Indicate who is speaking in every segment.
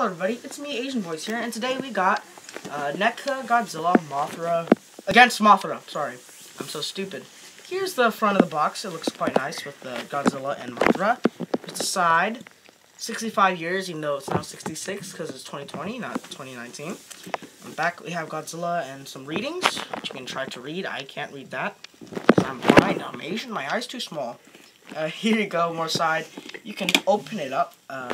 Speaker 1: Hello everybody, it's me, Asian Voice here, and today we got uh, NECA, Godzilla, Mothra, against Mothra, sorry, I'm so stupid. Here's the front of the box, it looks quite nice with the Godzilla and Mothra. Here's the side, 65 years, even though it's now 66 because it's 2020, not 2019. On back we have Godzilla and some readings, which you can try to read, I can't read that, I'm blind, I'm Asian, my eye's too small. Uh, here you go, more side. You can open it up, uh,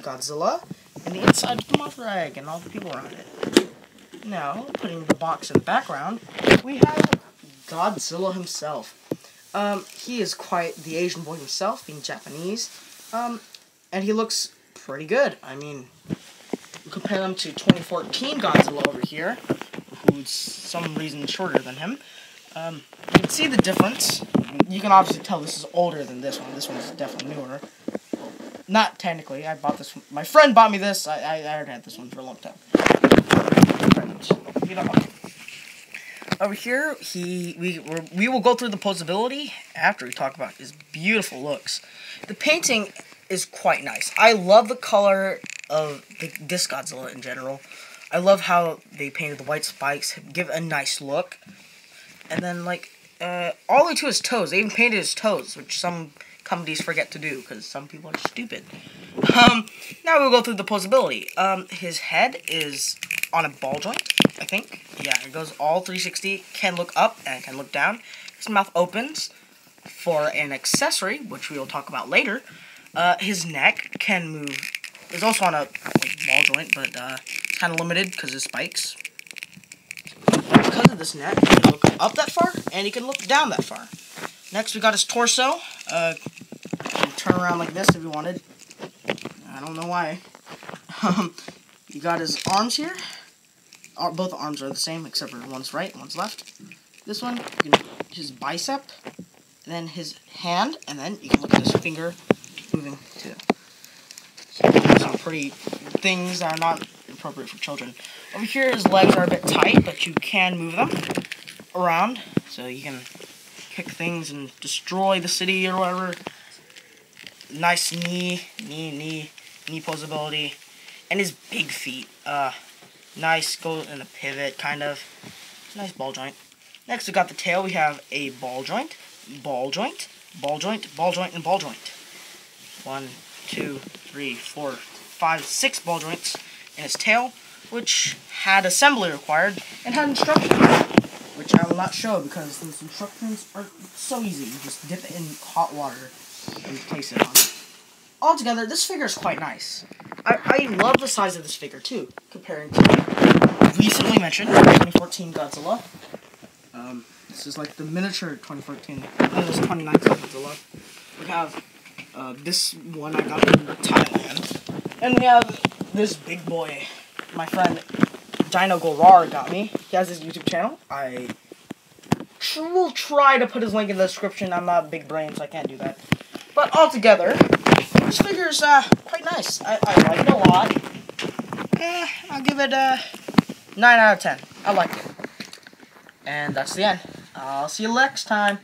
Speaker 1: Godzilla, and the inside of the Mothra egg and all the people around it. Now, putting the box in the background, we have Godzilla himself. Um, he is quite the Asian boy himself, being Japanese. Um, and he looks pretty good. I mean, compare him to 2014 Godzilla over here, who's some reason shorter than him. Um, you can see the difference. You can obviously tell this is older than this one. This one is definitely newer. Not technically. I bought this. My friend bought me this. I, I, I already had this one for a long time. Over here, he we we will go through the posability after we talk about his beautiful looks. The painting is quite nice. I love the color of the, this Godzilla in general. I love how they painted the white spikes, give a nice look. And then, like, uh, all the way to his toes. They even painted his toes, which some companies forget to do because some people are stupid. Um, now we'll go through the posability. Um, his head is on a ball joint, I think. Yeah, it goes all 360, can look up and can look down. His mouth opens for an accessory, which we will talk about later. Uh, his neck can move. It's also on a like, ball joint, but uh, it's kind of limited because of spikes. Because of this neck, he can look up that far, and he can look down that far. Next, we got his torso. Uh, turn around like this if you wanted. I don't know why. Um, you got his arms here. Both arms are the same, except for one's right, one's left. This one, you can, his bicep, then his hand, and then you can look at his finger moving too. So some pretty things that are not appropriate for children. Over here, his legs are a bit tight, but you can move them around, so you can kick things and destroy the city or whatever. Nice knee, knee, knee, knee posability. And his big feet. Uh, nice, go in a pivot, kind of. Nice ball joint. Next, we got the tail. We have a ball joint, ball joint, ball joint, ball joint, and ball joint. One, two, three, four, five, six ball joints in his tail, which had assembly required and had instructions which I will not show because those instructions are so easy. You just dip it in hot water and place it on. Altogether, this figure is quite nice. I, I love the size of this figure too, comparing to recently mentioned 2014 Godzilla. Um, this is like the miniature 2014, and this 2019 Godzilla. We have uh, this one I got from Thailand, and we have this big boy. My friend Dinogorawr got me. He has his YouTube channel. I will try to put his link in the description. I'm not big brain, so I can't do that. But altogether, this figure is uh, quite nice. I, I like it a lot. Eh, I'll give it a 9 out of 10. I like it. And that's the end. I'll see you next time.